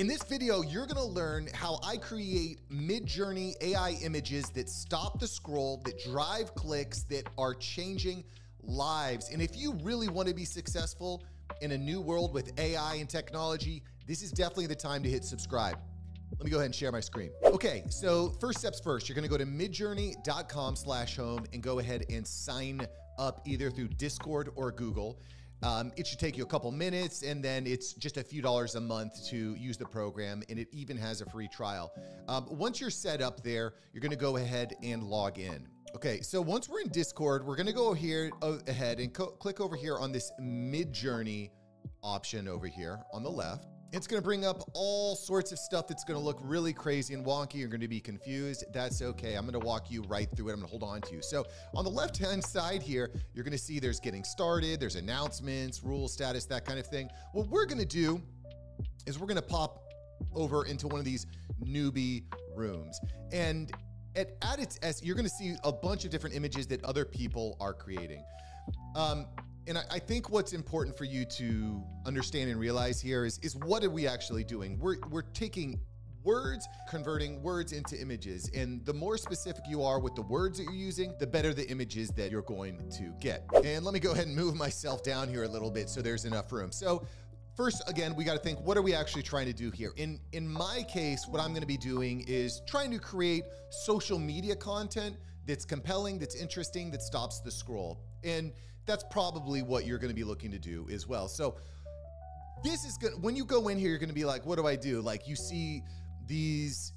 In this video, you're gonna learn how I create Midjourney AI images that stop the scroll, that drive clicks, that are changing lives. And if you really wanna be successful in a new world with AI and technology, this is definitely the time to hit subscribe. Let me go ahead and share my screen. Okay, so first steps first, you're gonna go to midjourney.com slash home and go ahead and sign up either through Discord or Google. Um, it should take you a couple minutes and then it's just a few dollars a month to use the program and it even has a free trial. Um, once you're set up there, you're gonna go ahead and log in. Okay, so once we're in Discord, we're gonna go here uh, ahead and click over here on this Midjourney option over here on the left. It's going to bring up all sorts of stuff that's going to look really crazy and wonky. You're going to be confused. That's okay. I'm going to walk you right through it. I'm going to hold on to you. So on the left-hand side here, you're going to see there's getting started, there's announcements, rule status, that kind of thing. What we're going to do is we're going to pop over into one of these newbie rooms. And at, at its S, you're going to see a bunch of different images that other people are creating. Um, and I, I, think what's important for you to understand and realize here is, is what are we actually doing? We're, we're taking words, converting words into images. And the more specific you are with the words that you're using, the better the images that you're going to get. And let me go ahead and move myself down here a little bit so there's enough room. So First, again, we got to think, what are we actually trying to do here? In, in my case, what I'm going to be doing is trying to create social media content that's compelling, that's interesting, that stops the scroll. And that's probably what you're going to be looking to do as well. So this is good. When you go in here, you're going to be like, what do I do? Like you see these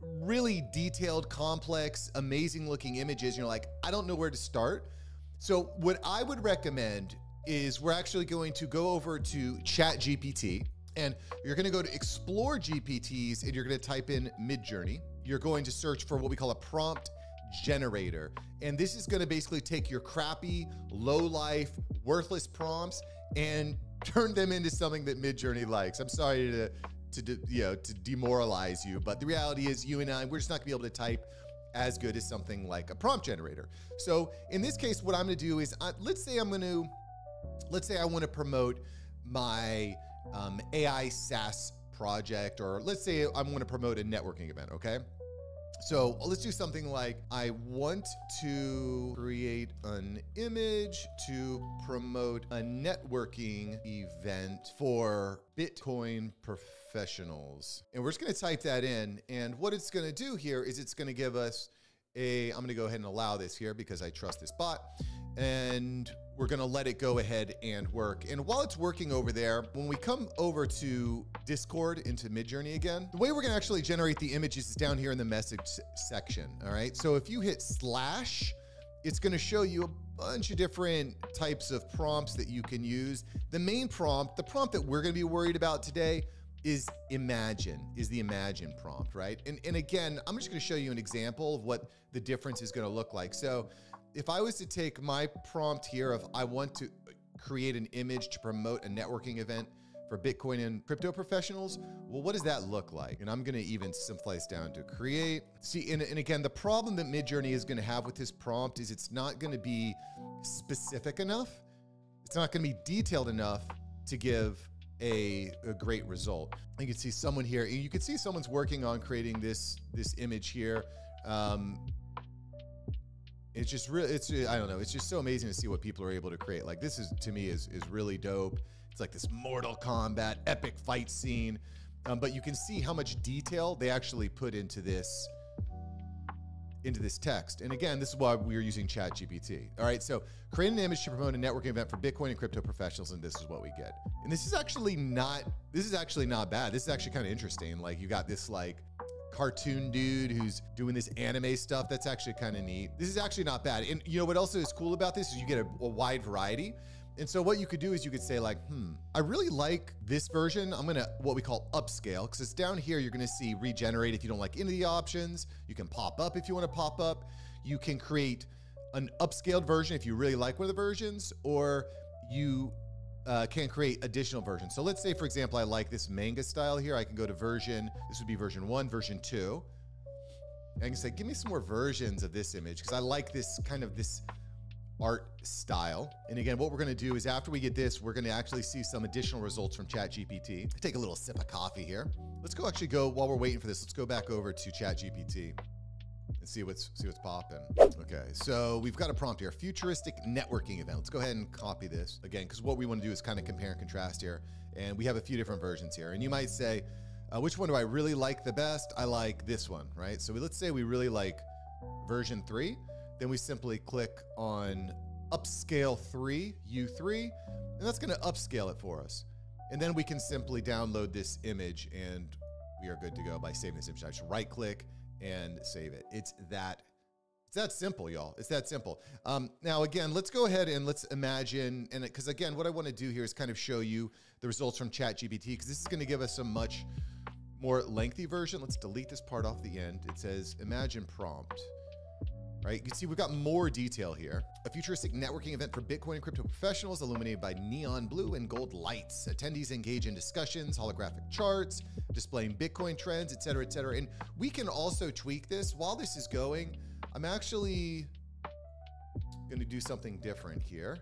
really detailed, complex, amazing looking images. You're like, I don't know where to start. So what I would recommend is we're actually going to go over to ChatGPT and you're going to go to explore GPTs and you're going to type in Midjourney. You're going to search for what we call a prompt generator. And this is gonna basically take your crappy, low life, worthless prompts and turn them into something that Midjourney likes. I'm sorry to, to de, you know, to demoralize you, but the reality is you and I, we're just not gonna be able to type as good as something like a prompt generator. So in this case, what I'm gonna do is, uh, let's say I'm gonna, let's say I wanna promote my um, AI SaaS project, or let's say I'm gonna promote a networking event, okay? So let's do something like I want to create an image to promote a networking event for Bitcoin professionals. And we're just going to type that in. And what it's going to do here is it's going to give us a, I'm going to go ahead and allow this here because I trust this bot. And we're gonna let it go ahead and work. And while it's working over there, when we come over to Discord into Midjourney again, the way we're gonna actually generate the images is down here in the message section, all right? So if you hit slash, it's gonna show you a bunch of different types of prompts that you can use. The main prompt, the prompt that we're gonna be worried about today is imagine, is the imagine prompt, right? And, and again, I'm just gonna show you an example of what the difference is gonna look like. So if I was to take my prompt here of I want to create an image to promote a networking event for Bitcoin and crypto professionals, well, what does that look like? And I'm going to even simplify this down to create. See, and, and again, the problem that Midjourney is going to have with this prompt is it's not going to be specific enough. It's not going to be detailed enough to give a, a, great result. You can see someone here. You can see someone's working on creating this this image here. Um, it's just really it's i don't know it's just so amazing to see what people are able to create. Like this is to me is is really dope. It's like this mortal kombat epic fight scene. Um, but you can see how much detail they actually put into this into this text. And again this is why we're using chat gpt all right so create an image to promote a networking event for bitcoin and crypto professionals and this is what we get. And this is actually not this is actually not bad. This is actually kind of interesting. Like you got this like cartoon dude who's doing this anime stuff. That's actually kind of neat. This is actually not bad. And you know what else is cool about this is you get a, a wide variety. And so what you could do is you could say like, hmm, I really like this version. I'm gonna what we call upscale because it's down here. You're gonna see regenerate if you don't like any of the options. You can pop up if you want to pop up. You can create an upscaled version if you really like one of the versions, or you uh, can create additional versions. So let's say, for example, I like this manga style here. I can go to version, this would be version one, version two. And I can say, give me some more versions of this image because I like this kind of this art style. And again, what we're gonna do is after we get this, we're gonna actually see some additional results from ChatGPT. Take a little sip of coffee here. Let's go actually go, while we're waiting for this, let's go back over to ChatGPT and see what's see what's popping. Okay, so we've got a prompt here: futuristic networking event. Let's go ahead and copy this again, because what we want to do is kind of compare and contrast here. And we have a few different versions here. And you might say, uh, which one do I really like the best? I like this one, right? So we, let's say we really like version three. Then we simply click on upscale three, U3, and that's going to upscale it for us. And then we can simply download this image and we are good to go by saving this image. I just right click and save it. It's that it's that simple, y'all. It's that simple. Um, now, again, let's go ahead and let's imagine, and because again, what I want to do here is kind of show you the results from ChatGPT, because this is going to give us a much more lengthy version. Let's delete this part off the end. It says imagine prompt right? You can see we've got more detail here. A futuristic networking event for Bitcoin and crypto professionals illuminated by neon blue and gold lights. Attendees engage in discussions, holographic charts, displaying Bitcoin trends, et cetera, et cetera. And we can also tweak this while this is going. I'm actually going to do something different here.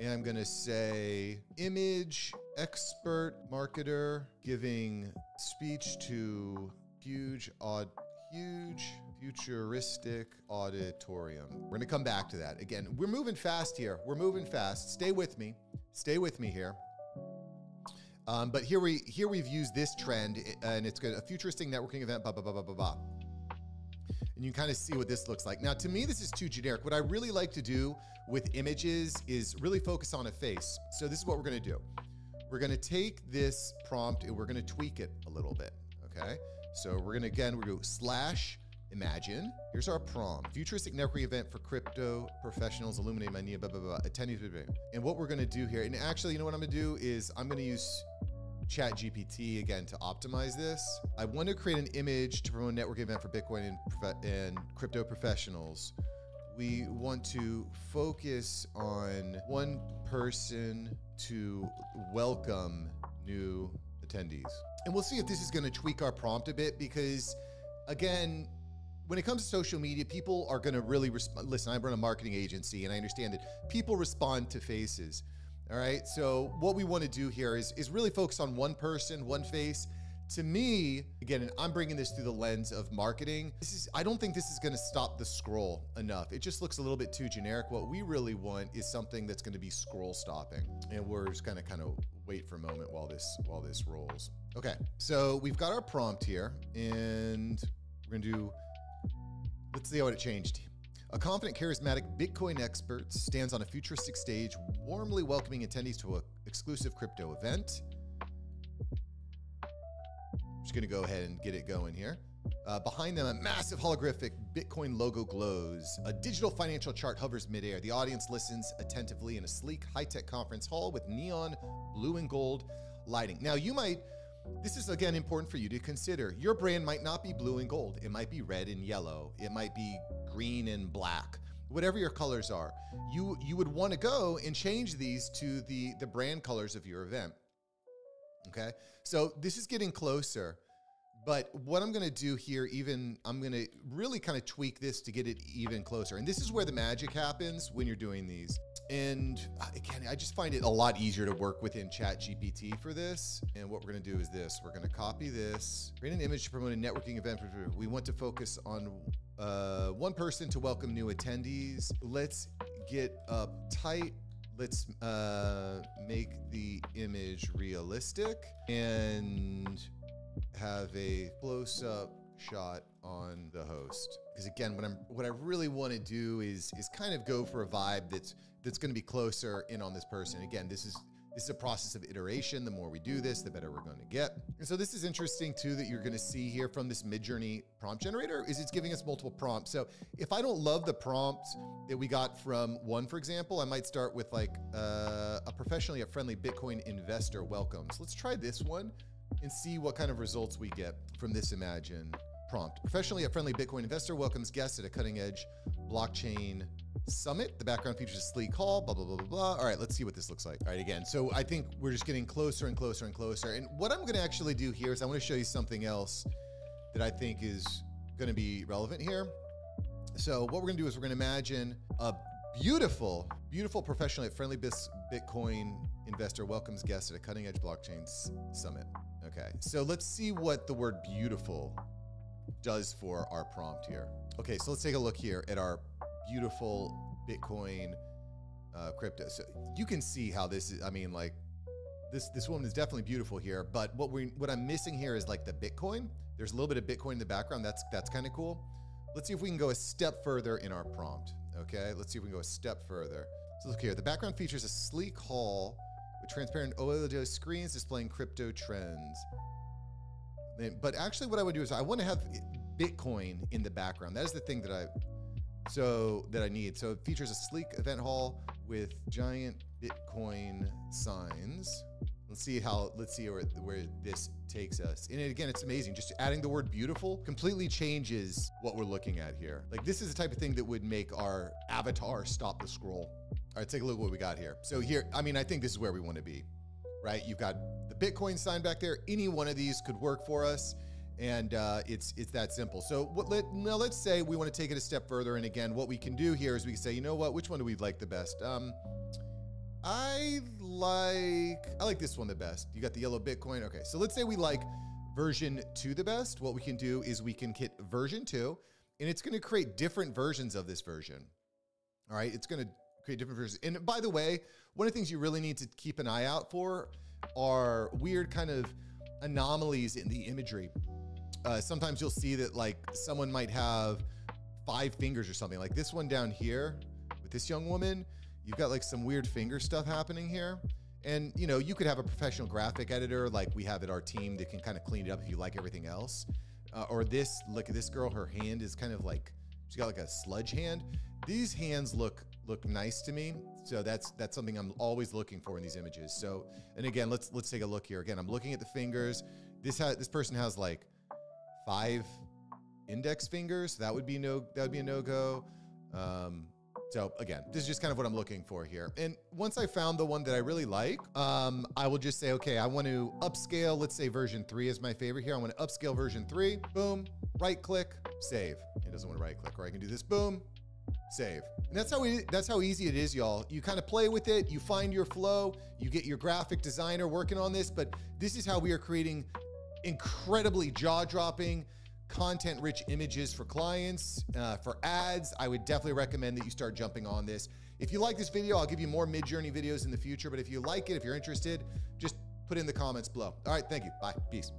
And I'm going to say image expert marketer giving speech to huge odd huge futuristic auditorium. We're going to come back to that. Again, we're moving fast here. We're moving fast. Stay with me. Stay with me here. Um, but here we here we've used this trend, and it's a futuristic networking event. Blah blah blah blah blah blah. And you kind of see what this looks like. Now, to me, this is too generic. What I really like to do with images is really focus on a face. So this is what we're going to do. We're going to take this prompt and we're going to tweak it a little bit. Okay. So we're going to again we go slash Imagine. Here's our prompt. Futuristic networking event for crypto professionals, illuminate my blah, blah, blah, attendees. Blah, blah. And what we're going to do here, and actually, you know what I'm going to do is I'm going to use ChatGPT again to optimize this. I want to create an image to promote a networking event for Bitcoin and, and crypto professionals. We want to focus on one person to welcome new attendees. And we'll see if this is going to tweak our prompt a bit because, again, when it comes to social media, people are going to really respond. Listen, I run a marketing agency and I understand that people respond to faces. All right. So what we want to do here is, is really focus on one person, one face. To me, again, and I'm bringing this through the lens of marketing. This is, I don't think this is going to stop the scroll enough. It just looks a little bit too generic. What we really want is something that's going to be scroll stopping. And we're just going to kind of wait for a moment while this, while this rolls. Okay. So we've got our prompt here and we're going to do Let's see how it changed. A confident, charismatic Bitcoin expert stands on a futuristic stage, warmly welcoming attendees to an exclusive crypto event. I'm Just going to go ahead and get it going here. Uh, behind them, a massive holographic Bitcoin logo glows. A digital financial chart hovers midair. The audience listens attentively in a sleek, high tech conference hall with neon blue and gold lighting. Now, you might this is again important for you to consider. Your brand might not be blue and gold. It might be red and yellow. It might be green and black. Whatever your colors are, you you would want to go and change these to the the brand colors of your event. Okay? So this is getting closer. But what I'm to do here, even I'm to really kind of tweak this to get it even closer. And this is where the magic happens when you're doing these. And uh, again, I just find it a lot easier to work within ChatGPT for this. And what we're to do is this we're to copy this, create an image to promote a networking event. We want to focus on uh, one person to welcome new attendees. Let's get up tight. Let's uh, make the image realistic and have a close up shot on the host. Because again what i'm what i really want to do is is kind of go for a vibe that's that's going to be closer in on this person. Again this is this is a process of iteration. The more we do this the better we're going to get. And so this is interesting too that you're going to see here from this midjourney prompt generator is it's giving us multiple prompts. So if i don't love the prompts that we got from one for example i might start with like uh, a professionally a friendly bitcoin investor welcomes let's try this one and see what kind of results we get from this Imagine prompt. Professionally, a friendly Bitcoin investor welcomes guests at a cutting edge blockchain summit. The background features a sleek hall, blah, blah, blah, blah, blah. All right, let's see what this looks like. All right, again, so I think we're just getting closer and closer and closer. And what I'm gonna actually do here is I wanna show you something else that I think is gonna be relevant here. So what we're gonna do is we're gonna imagine a Beautiful, beautiful professionally friendly Bitcoin investor welcomes guests at a cutting edge blockchain summit. Okay, so let's see what the word beautiful does for our prompt here. Okay, so let's take a look here at our beautiful Bitcoin uh, crypto. So you can see how this is, I mean, like this this woman is definitely beautiful here, but what we what I'm missing here is like the Bitcoin. There's a little bit of Bitcoin in the background. That's that's kind of cool. Let's see if we can go a step further in our prompt. Okay, let's see if we can go a step further. So look here. The background features a sleek hall with transparent OLED screens displaying crypto trends. But actually, what I would do is I want to have Bitcoin in the background. That is the thing that I so that I need. So it features a sleek event hall with giant Bitcoin signs. Let's see how, let's see where, where this takes us. And again, it's amazing. Just adding the word beautiful completely changes what we're looking at here. Like this is the type of thing that would make our avatar stop the scroll. All right, take a look at what we got here. So here, I mean, I think this is where we want to be, right? You've got the Bitcoin sign back there. Any one of these could work for us and uh, it's it's that simple. So what, let, now let's say we want to take it a step further, and again, what we can do here is we can say, you know what, which one do we like the best? Um, I like I like this one the best. You got the yellow Bitcoin. Okay, so let's say we like version two the best. What we can do is we can hit version two, and it's going to create different versions of this version. All right, it's going to create different versions. And by the way, one of the things you really need to keep an eye out for are weird kind of anomalies in the imagery uh, sometimes you'll see that like someone might have five fingers or something. Like this one down here with this young woman, you've got like some weird finger stuff happening here. And you know, you could have a professional graphic editor like we have at our team that can kind of clean it up if you like everything else. Uh, or this, look at this girl, her hand is kind of like she's got like a sludge hand. These hands look look nice to me. So that's that's something I'm always looking for in these images. So, and again, let's let's take a look here. Again, I'm looking at the fingers. This has this person has like five index fingers. That would be no. That would be a no go. Um, so again, this is just kind of what I'm looking for here. And once I found the one that I really like, um, I will just say, okay, I want to upscale. Let's say version three is my favorite here. I want to upscale version three. Boom. Right click. Save. It doesn't want to right click. Or I can do this. Boom. Save. And that's how we, that's how easy it is, y'all. You kind of play with it. You find your flow. You get your graphic designer working on this. But this is how we are creating incredibly jaw dropping, content rich images for clients, uh, for ads. I would definitely recommend that you start jumping on this. If you like this video, I'll give you more Midjourney videos in the future. But if you like it, if you're interested, just put in the comments below. All right, thank you. Bye. Peace.